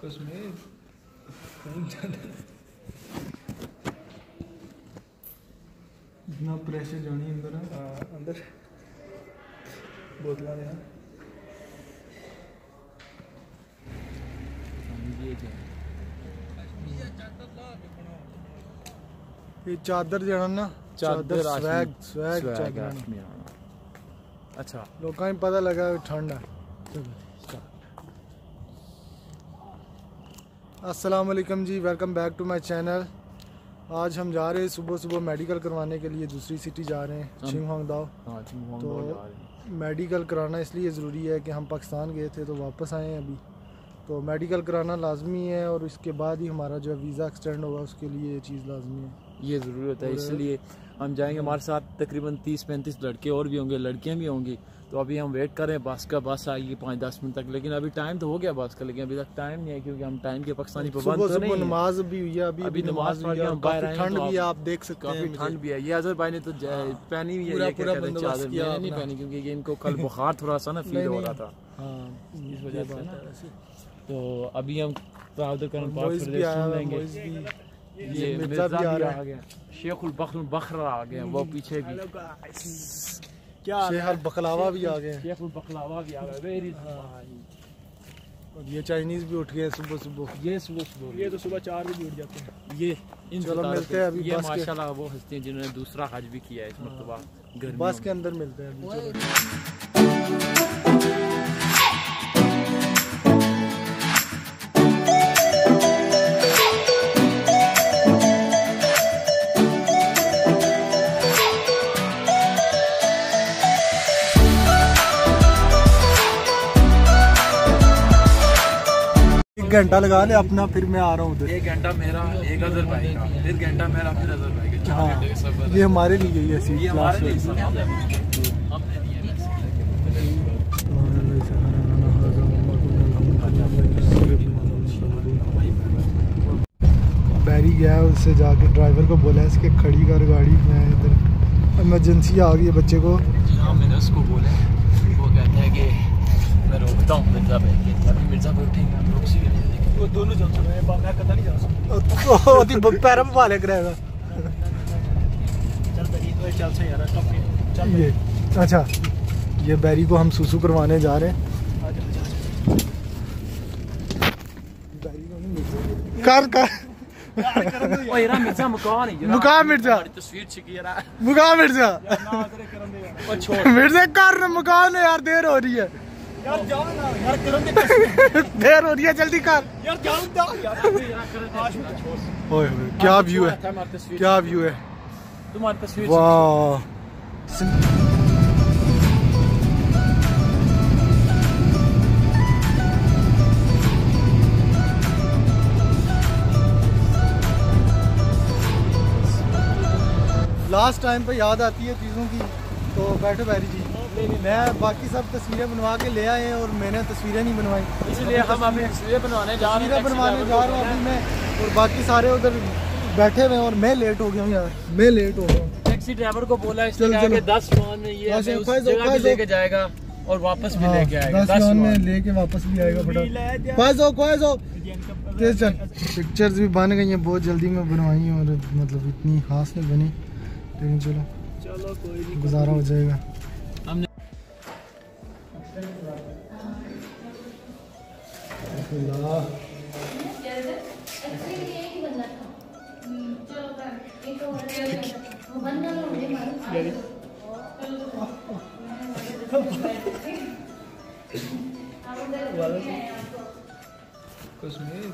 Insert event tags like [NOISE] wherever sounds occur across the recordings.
कश्मीर इतना प्रेशर जानी अंदर हाँ। अंदर। बोतल देना ਇਹ ਚਾਦਰ ਜਿਹੜਾ ਨਾ ਚਾਦਰ ਸਵੈਗ ਸਵੈਗ ਚਾਦਰ अच्छा ਲੋਕਾਂ ਨੂੰ ਪਤਾ ਲੱਗਾ ਵੀ ਠੰਡ ਆ अस्सलाम वालेकुम जी welcome back to my channel आज हम जा रहे हैं सुबह सुबह मेडिकल करवाने के लिए दूसरी सिटी जा रहे हैं हम- छिंग होंग दाओ हाँ चिंगवांग तो दो जा रहे हैं। मेडिकल कराना इसलिए ज़रूरी है कि हम पाकिस्तान गए थे तो वापस आए हैं अभी तो मेडिकल कराना लाजमी है और इसके बाद ही हमारा जो है वीज़ा एक्सटेंड होगा उसके लिए ये चीज़ लाजमी है ये ज़रूरी होता है इसलिए हम जाएँगे हमारे साथ तकरीबन तीस पैंतीस लड़के और भी होंगे लड़कियाँ भी होंगी तो अभी हम वेट कर रहे हैं बस का बस आएगी पाँच दस मिनट तक लेकिन अभी टाइम तो हो गया बस का लेकिन अभी तक टाइम नहीं है क्योंकि हम टाइम के पाकिस्तानी पाबंद तो नहीं नमाज़ भी हुई है अभी अभी नमाज़ पढ़ के हम बाहर आए ठंड तो भी आप- देख सकते काफ़ी ठंड भी है। ये अजहर भाई ने तो पहनी हुई है हैं चादर। नहीं पहनी क्योंकि ये इनको कल बुखार थोड़ा सा ना फील हो रहा था। हाँ इस वजह से है। तो अभी हम प्राउदर करम है, ये मिर्ज़ा भी आ है। गया। शेखुल बखर बखरा आ गया वो पीछे भी। क्या शेहर बकलावा भी आ गए हैं। शेखुल बखलावा भी आ गया वेरी और ये चाइनीज़ भी उठ गए सुबह सुबह। ये सुबह सुबह। ये तो सुबह चार बजे उठ जाते हैं। ये इन चलो मिलते हैं अभी ये माशाल्लाह वो हस्ती हैं जिन्होंने दूसरा हज भी किया है इस मरतबा बस के अंदर मिलते हैं घंटा लगा ले अपना फिर मैं आ रहा हूँ उधर। एक घंटा मेरा एक अजहर भाई का। फिर घंटा मेरा फिर अजहर भाई का। हाँ ये हमारे लिए ही है सीट ये हमारे लिए है। ना बैरी गया है उससे जाके ड्राइवर को बोला इसके खड़ी कर गाड़ी मैं इधर इमरजेंसी आ गई है बच्चे को। हाँ मैंने उसको बोला। वो कहते हैं कि मैं रोकता हूँ मिर्ज़ा भाई के अभी मिर्ज़ा भाई उठेंगे हम रोक सी वो दोनों चल सकते हैं मैं कदा नहीं जा सकता। [LAUGHS] पैर में पाले रहेगा चल तरी तो चल से यार टप के चल ये अच्छा ये बैरी को हम सुसु करवाने जा रहे हैं। कर कर। मुकान है मुका मिर्ज़ा। तस्वीर छिकी यार यार छोड़ मिर्ज़ा कर है। यार जाओ ना यार करम दे [LAUGHS] देर हो रही है जल्दी कर। यार जाओ दा। यार ओए क्या व्यू है? क्या क्या व्यू है? तुम्हारी तस्वीर वाह लास्ट टाइम पे याद आती है चीज़ों की तो बैठो बैरी जी। मैं बाकी सब तस्वीरें बनवा के ले आए हैं और मैंने तस्वीरें नहीं बनवाई। इसलिए हम अभी तस्वीरें बनवाने जा रहे तस्वीरें बनवाने जा रहा हूँ अभी मैं और बाकी सारे उधर बैठे हुए हैं और मैं लेट हो गया हूँ यार मैं लेट हो गया हूँ। टैक्सी ड्राइवर को बोला चलो, चलो। 10 में ये उस जगह भी लेके जाएगा और वापस भी हाँ, लेके आएगा दस 10 मान में लेके वापस भी आएगा ले फटा दिया। ख्वाहिश हो ख्वाहिश हो तेज चल। पिक्चर्स भी बन गई हैं बहुत जल्दी में बनवाई और मतलब इतनी खास नहीं बनी। लेकिन चलो। चलो कोई गुजारा हो जाएगा। कश्मीर।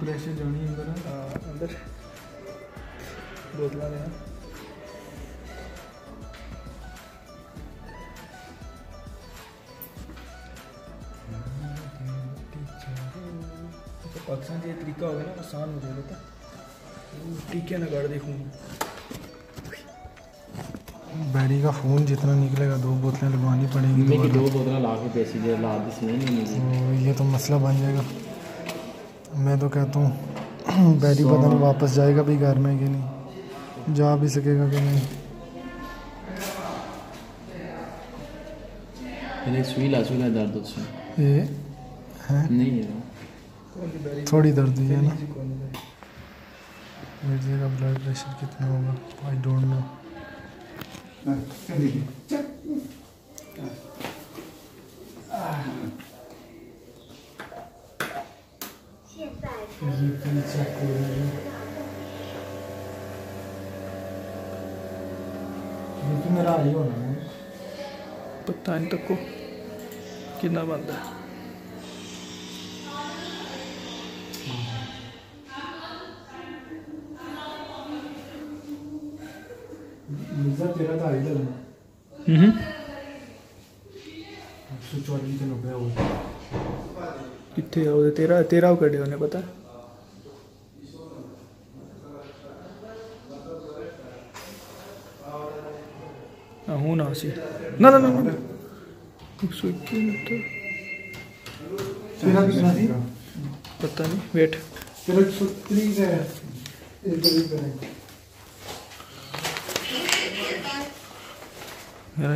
प्रेशर जानी अंदर हाँ अंदर। बोतल देना पाकिस्तान से तरीका हो गया ना आसान हो जाएगा तो टीके ना गाड़ देखूँ। बैरी का फ़ोन जितना निकलेगा दो बोतलें लगवानी पड़ेंगी दो बोतल ला के पैसे ला नहीं नहीं तो ये तो मसला बन जाएगा। मैं तो कहता हूँ [CLEARS THROAT] बैरी पता नहीं वापस जाएगा भी घर में कि नहीं। जा भी सकेगा कि नहीं। सुई ला सुई ला दर्द उसमें। ये है? नहीं है। थोड़ी दर्द हुई है ना? मिर्जे का ब्लड प्रेशर कितना होगा? आई डोंट नो मेरा आई होना है पता नहीं तक को कितना बनता है? तेरा तो आई चलना हम्म सौ चौबीस दिन हो गया वो कितने हो तेरा तेरा कड़े होने पता हाँ, हूँ ना सी ना ना ना ना एक सौ इक्कीस तो तेरा कितना थी पता नहीं वेट तेरा सौ तीस है एक करीब करें मेरा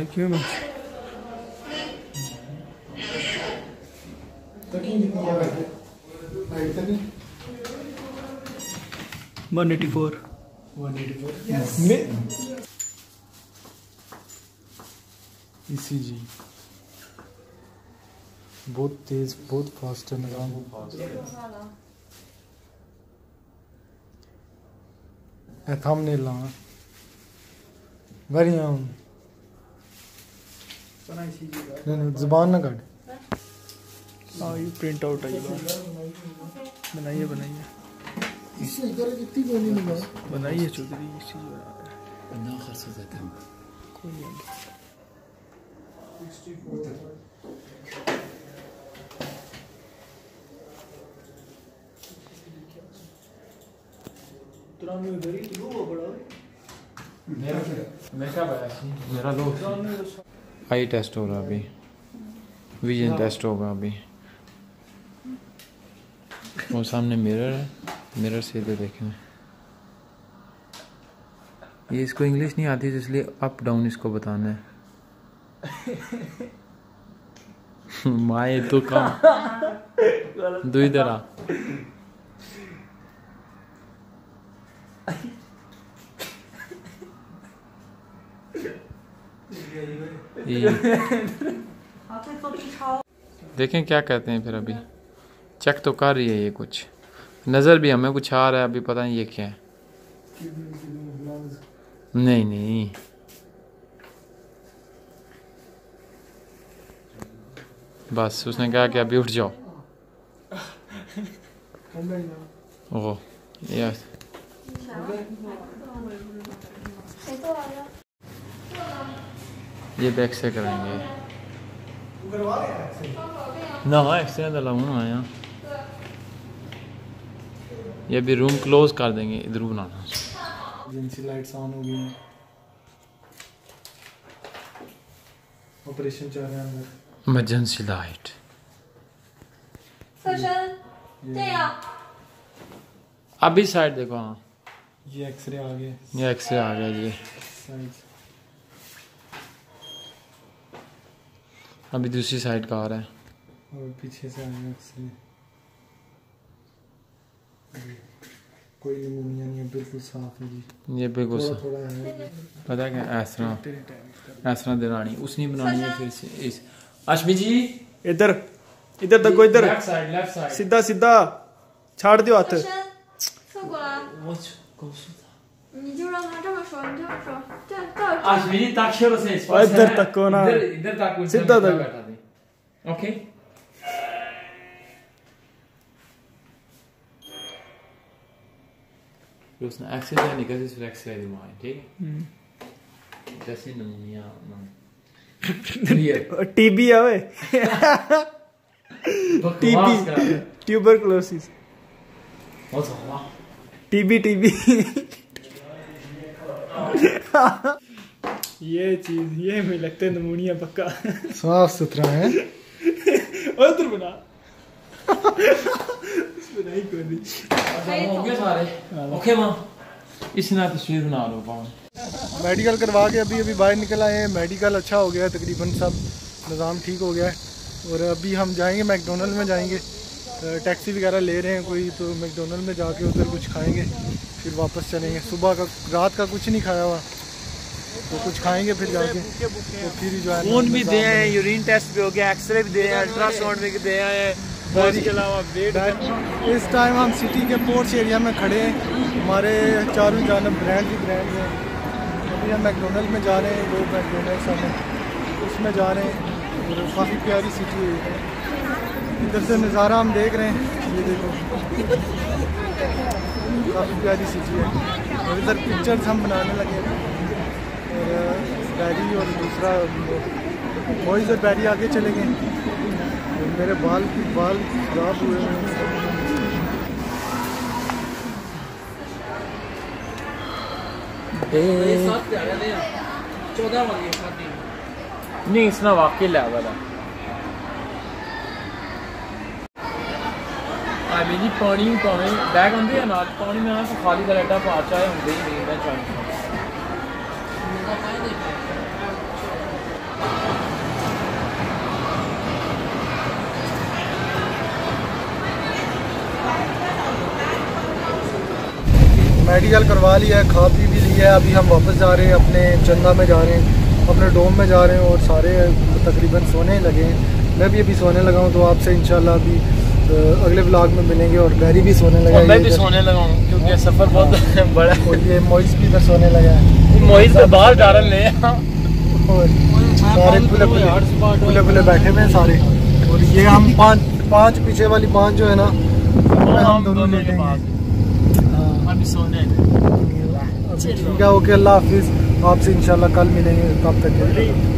हाइट तक one eighty four one eighty four ECG बहुत तेज बहुत फास्ट है निज़ाम है। थंबनेल वेरी ऑन नहीं नहीं ज़ुबान ना काट। हाँ ये प्रिंट आउट आई बात। बनाइए बनाइए। इससे इधर कितनी गोली निकाल बनाइए चौधरी इस चीज़ बना रहे ना खर्च हो जाता है। कोई नहीं। मेरा लो आई टेस्ट हो रहा अभी। विजन टेस्ट होगा अभी। वो सामने मिरर है। मिरर से इधर देखें। ये इसको इंग्लिश नहीं आती इसलिए अप डाउन इसको बताना है। [LAUGHS] माए तो कम [LAUGHS] दो इधर आ ये [LAUGHS] देखें क्या कहते हैं फिर अभी। चेक तो कर रही है ये कुछ। नज़र भी हमें कुछ आ रहा है, अभी पता नहीं ये क्या है। नहीं नहीं। बस, उसने कहा कि अभी उठ जाओ। ओह यस ये बैक से करेंगे ना हाँ एक्सरे अलाउ ना आया ये अभी रूम क्लोज कर देंगे इधर बनाना। लाइट्स ऑन हो गई ऑपरेशन चल रहा है अंदर। इमरजेंसी लाइट अभी साइड देखो हाँ। ये एक्सरे आ गया। ये एक्सरे आ गया जी अभी दूसरी साइड का आ रहा है। और पीछे से आएगा एक्सरे कोई निमोनिया नहीं है बिल्कुल साफ़ है जी। ये बिल्कुल थोड़ा थोड़ा है। पता क्या इस तरह दिलानी उसने बनानी है फिर से इस। अश्मी जी। इधर इधर तक को इधर। सीधा सीधा। छाड़ दियो हाथ। 侧身，侧过来，我去告诉他你就让他这么说，你这么说，这这这 अश्मी जी ताक्षर से इस और इधर तक को ना। इधर इधर तक उनसे सीधा बीच में तक। बैठा दे ओके फिर उसने एक्सरे निकल फिर एक्सरे दिमाग ठीक है जैसे नमूनिया क्लियर टीबी आवे बकवास कर रहा है। ट्यूबरकुलोसिस 我走了。 टीबी टीबी ये चीज़ ये मुझे लगता है नमूनिया पक्का। साफ़ सुथरा है। और उधर बना। बनाई कोई नहीं। सारे। ओके माँ। इसने तस्वीर बना लो पाऊँ मेडिकल करवा के अभी अभी बाहर निकल आए हैं। मेडिकल अच्छा हो गया है तकरीबन सब। निज़ाम ठीक हो गया है। और अभी हम जाएँगे मैकडोनल्ड में जाएँगे। टैक्सी वगैरह ले रहे हैं कोई तो मैकडोनल्ड में जाके उधर कुछ खाएँगे। फिर वापस चलेंगे। सुबह का रात का कुछ नहीं खाया हुआ। तो कुछ खाएँगे फिर जाके। तो फिर जो है खून भी दे हैं यूरिन टेस्ट भी हो गया एक्सरे भी दे हैं अल्ट्रासाउंड भी दे हैं। इस टाइम हम सिटी के पोर्ट्स एरिया में खड़े हैं। हमारे चारों जानब ब्रांड ही ब्रांड हैं। अभी हम मैकडोनल्ड में जा रहे हैं दो मैकडोनल्ड्स हमें। उसमें जा रहे हैं। और काफ़ी प्यारी सिटी है। इधर से नज़ारा हम देख रहे हैं। ये देखो। काफ़ी प्यारी सिटी है। और इधर पिक्चर्स हम बनाने लगे और बैरी और दूसरा बॉयज़ और बैरी आगे चले गए। और मेरे बाल बाल खराब हुए हैं। नहीं इसना वाकई लेवल है ਆ ਮੇਰੀ ਪਾਣੀ ਪਾਵੇਂ ਬੈਗ ਹੁੰਦੇ ਆ ਨਾਲ ਪਾਣੀ ਮੈਂ ਆ ਖਾਲੀ ਦਾ ਲੱਡਾ ਪਾ ਚਾਹੇ ਹੁੰਦੇ ਹੀ ਨਹੀਂ ਮੈਂ ਚਾਹੇ मेडिकल करवा लिया है खा पी भी लिया है अभी हम वापस जा रहे हैं अपने चंदा में जा रहे हैं अपने डोम में जा रहे हैं और सारे तकरीबन सोने लगे हैं मैं भी अभी सोने लगा हूँ तो आपसे इंशाल्लाह अभी अ, अगले व्लॉग में मिलेंगे और बैरी भी सोने लगा है। मैं भी सोने लगा हूँ क्योंकि सफ़र बहुत [LAUGHS] बड़ा है। और ये मोइस भी इधर सोने लगा है। मोहित से बाहर डालन ले सारे खुले खुले खुले खुले बैठे हुए हैं सारे। और ये हम पाँच पाँच पीछे वाली पाँच जो है ना हम दोनों लेटेंगे हाँ। अभी सोने ठीक है ओके अल्लाह हाफिज़। आपसे इंशाल्लाह कल मिलेंगे तब तक के लिए।